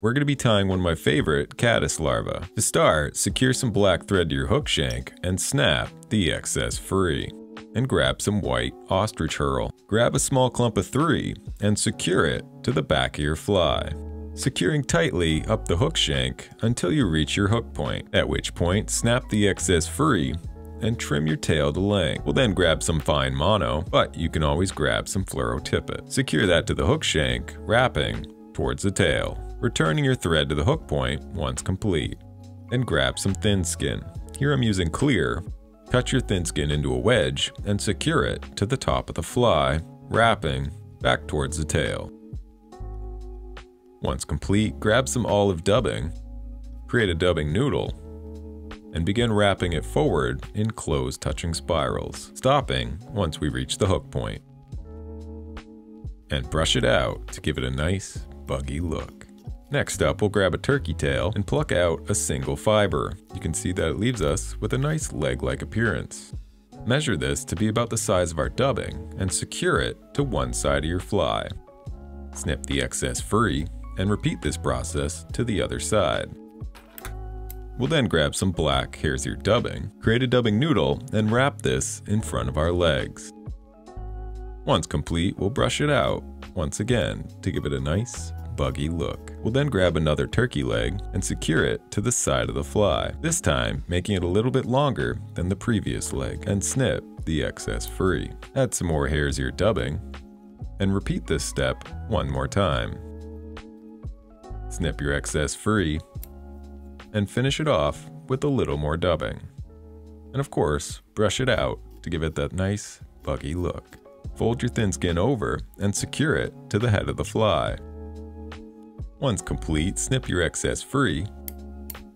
we're going to be tying one of my favorite caddis larvae. To start, secure some black thread to your hook shank and snap the excess free. And grab some white ostrich herl. Grab a small clump of three and secure it to the back of your fly. Securing tightly up the hook shank until you reach your hook point, at which point snap the excess free and trim your tail to length. We'll then grab some fine mono, but you can always grab some fluoro tippet. Secure that to the hook shank, wrapping towards the tail returning your thread to the hook point once complete. And grab some thin skin. Here I'm using clear. Cut your thin skin into a wedge and secure it to the top of the fly, wrapping back towards the tail. Once complete, grab some olive dubbing, create a dubbing noodle, and begin wrapping it forward in close touching spirals, stopping once we reach the hook point. And brush it out to give it a nice, buggy look. Next up, we'll grab a turkey tail and pluck out a single fiber. You can see that it leaves us with a nice leg-like appearance. Measure this to be about the size of our dubbing and secure it to one side of your fly. Snip the excess free and repeat this process to the other side. We'll then grab some black Hare's Ear Dubbing, create a dubbing noodle, and wrap this in front of our legs. Once complete, we'll brush it out once again to give it a nice buggy look. We'll then grab another turkey leg and secure it to the side of the fly, this time making it a little bit longer than the previous leg, and snip the excess free. Add some more Hare's Ear Dubbing, and repeat this step one more time. Snip your excess free, and finish it off with a little more dubbing. And of course, brush it out to give it that nice, buggy look. Fold your thin skin over and secure it to the head of the fly. Once complete, snip your excess free,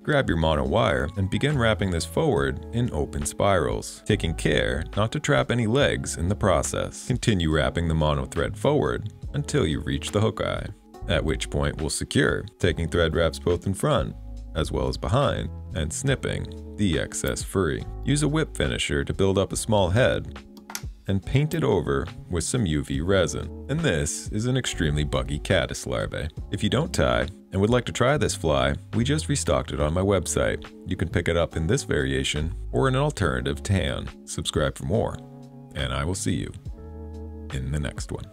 grab your mono wire, and begin wrapping this forward in open spirals, taking care not to trap any legs in the process. Continue wrapping the mono thread forward until you reach the hook eye, at which point we'll secure, taking thread wraps both in front as well as behind, and snipping the excess free. Use a whip finisher to build up a small head and paint it over with some UV resin. And this is an extremely buggy caddis larvae. If you don't tie and would like to try this fly, we just restocked it on my website. You can pick it up in this variation or in an alternative tan. Subscribe for more, and I will see you in the next one.